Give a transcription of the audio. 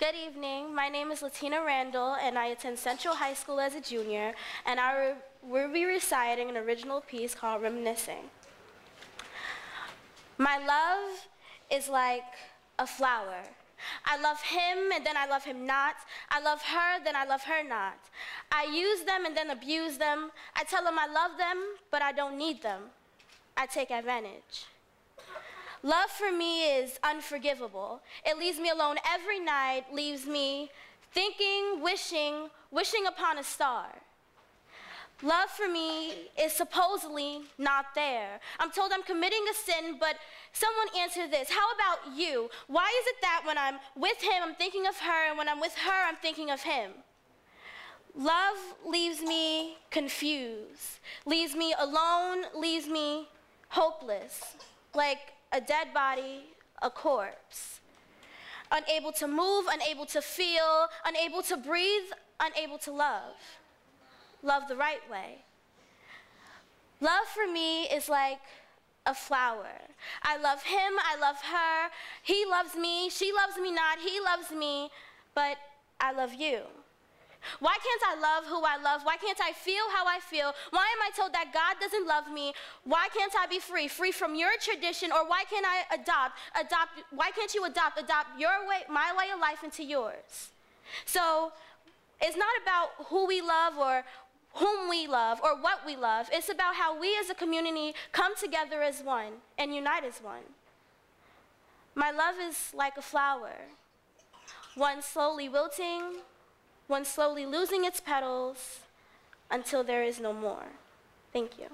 Good evening. My name is Latina Randall, and I attend Central High School as a junior, and I will be reciting an original piece called Reminiscing. My love is like a flower. I love him and then I love him not. I love her, then I love her not. I use them and then abuse them. I tell them I love them, but I don't need them. I take advantage. Love for me is unforgivable. It leaves me alone every night, leaves me thinking, wishing, wishing upon a star. Love for me is supposedly not there. I'm told I'm committing a sin, but someone answer this. How about you? Why is it that when I'm with him, I'm thinking of her, and when I'm with her, I'm thinking of him? Love leaves me confused, leaves me alone, leaves me hopeless, like a dead body, a corpse. Unable to move, unable to feel, unable to breathe, unable to love. Love the right way. Love for me is like a flower. I love him, I love her. He loves me, she loves me not, he loves me, but I love you. Why can't I love who I love? Why can't I feel how I feel? Why am I told that God doesn't love me? Why can't I be free? Free from your tradition or why can't I adopt? Adopt why can't you adopt adopt your way my way of life into yours? So it's not about who we love or whom we love or what we love. It's about how we as a community come together as one and unite as one. My love is like a flower, one slowly wilting, one slowly losing its petals until there is no more. Thank you.